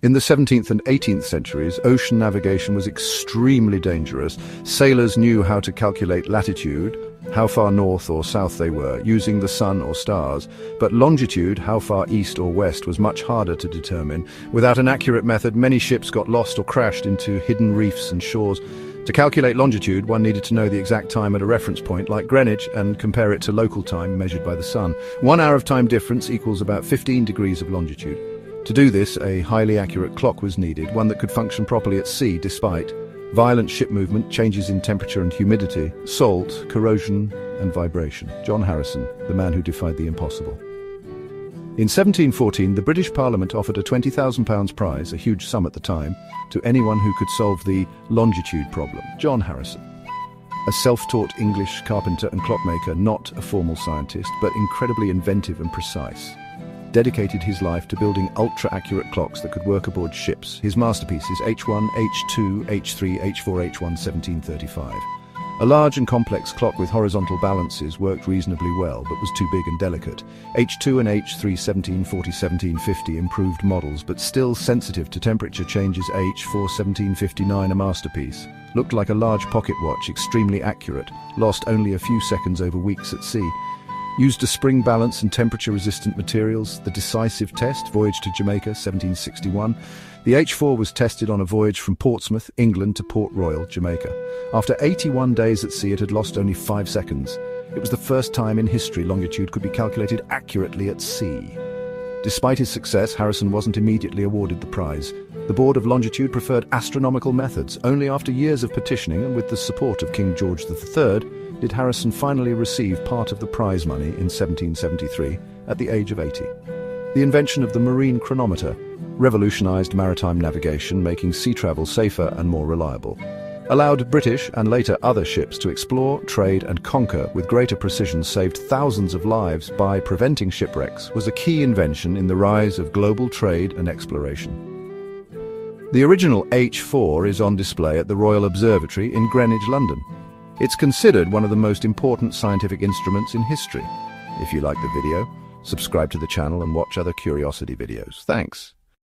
In the 17th and 18th centuries, ocean navigation was extremely dangerous. Sailors knew how to calculate latitude, how far north or south they were, using the sun or stars, but longitude, how far east or west, was much harder to determine. Without an accurate method, many ships got lost or crashed into hidden reefs and shores. To calculate longitude, one needed to know the exact time at a reference point, like Greenwich, and compare it to local time measured by the sun. One hour of time difference equals about 15 degrees of longitude. To do this, a highly accurate clock was needed, one that could function properly at sea despite violent ship movement, changes in temperature and humidity, salt, corrosion and vibration. John Harrison, the man who defied the impossible. In 1714, the British Parliament offered a £20,000 prize, a huge sum at the time, to anyone who could solve the longitude problem. John Harrison. A self-taught English carpenter and clockmaker, not a formal scientist, but incredibly inventive and precise dedicated his life to building ultra-accurate clocks that could work aboard ships. His masterpieces H1, H2, H3, H4, H1, 1735. A large and complex clock with horizontal balances worked reasonably well, but was too big and delicate. H2 and H3 1740 1750 improved models, but still sensitive to temperature changes H4 1759 a masterpiece. Looked like a large pocket watch, extremely accurate, lost only a few seconds over weeks at sea. Used to spring balance and temperature-resistant materials, the decisive test, voyage to Jamaica, 1761. The H4 was tested on a voyage from Portsmouth, England to Port Royal, Jamaica. After 81 days at sea, it had lost only five seconds. It was the first time in history longitude could be calculated accurately at sea. Despite his success, Harrison wasn't immediately awarded the prize. The Board of Longitude preferred astronomical methods. Only after years of petitioning and with the support of King George III did Harrison finally receive part of the prize money in 1773 at the age of 80. The invention of the marine chronometer revolutionized maritime navigation, making sea travel safer and more reliable, allowed British and later other ships to explore, trade and conquer with greater precision saved thousands of lives by preventing shipwrecks was a key invention in the rise of global trade and exploration. The original H4 is on display at the Royal Observatory in Greenwich, London. It's considered one of the most important scientific instruments in history. If you like the video, subscribe to the channel and watch other curiosity videos. Thanks.